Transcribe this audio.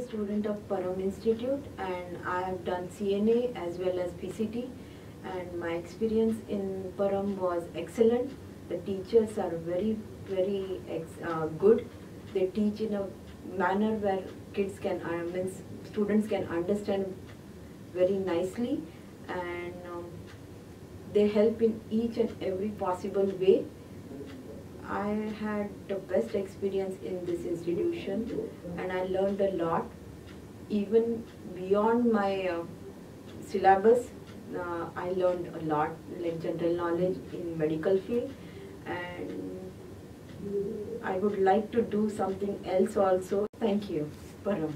Um, student of Param Institute and I have done CNA as well as PCT and my experience in Param was excellent. The teachers are very, very uh, good. They teach in a manner where kids can, uh, means students can understand very nicely and um, they help in each and every possible way. I had the best experience in this institution and I learned a lot. Even beyond my uh, syllabus, uh, I learned a lot, like general knowledge in medical field and I would like to do something else also. Thank you, Param.